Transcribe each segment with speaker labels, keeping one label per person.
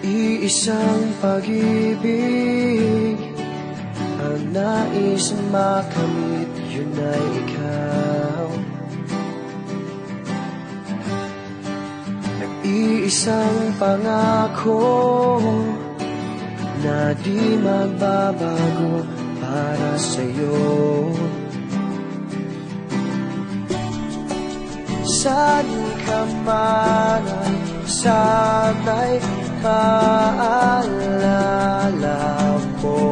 Speaker 1: Nag-iisang pag-ibig. Ang nais makamit Yun ay ikaw. Nag-iisang pangako Na di magbabago para sa'yo. Saan ka ay sana'y maalala mo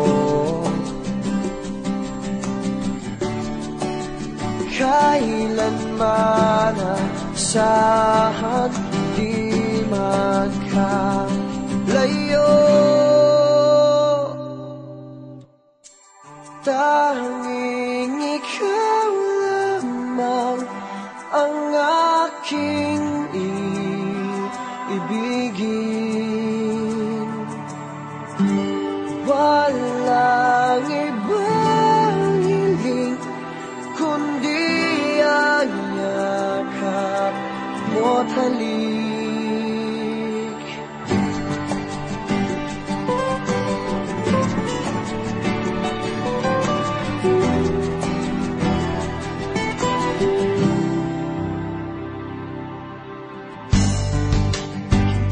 Speaker 1: Kailanman ay saan di magkalayo Tanging ikaw aking iibigin. Walang ibang hiling kundi ang yakap mo't halik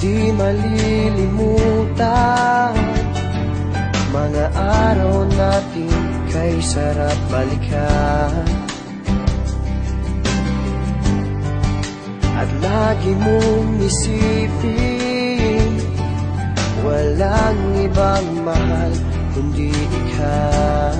Speaker 1: Di malilimutan. Mga araw natin kay sarap balikan. At lagi mong isipin Walang ibang mahal kundi ikaw